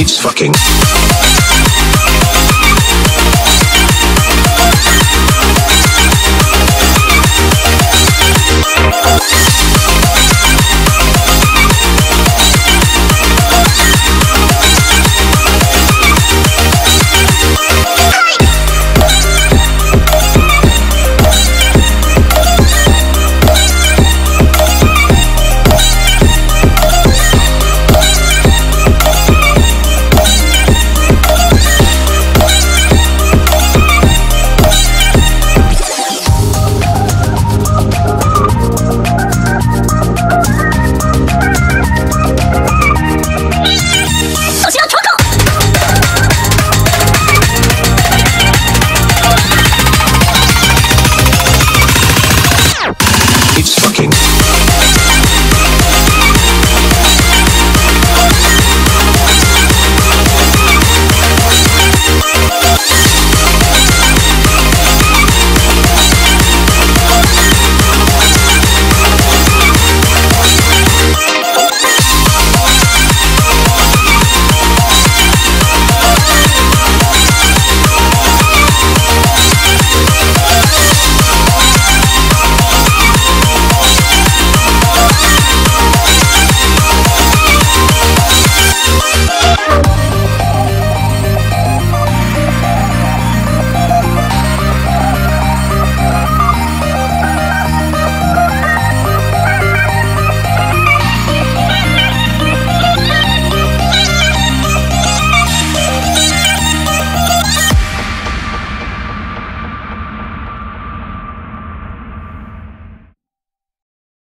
It's fucking.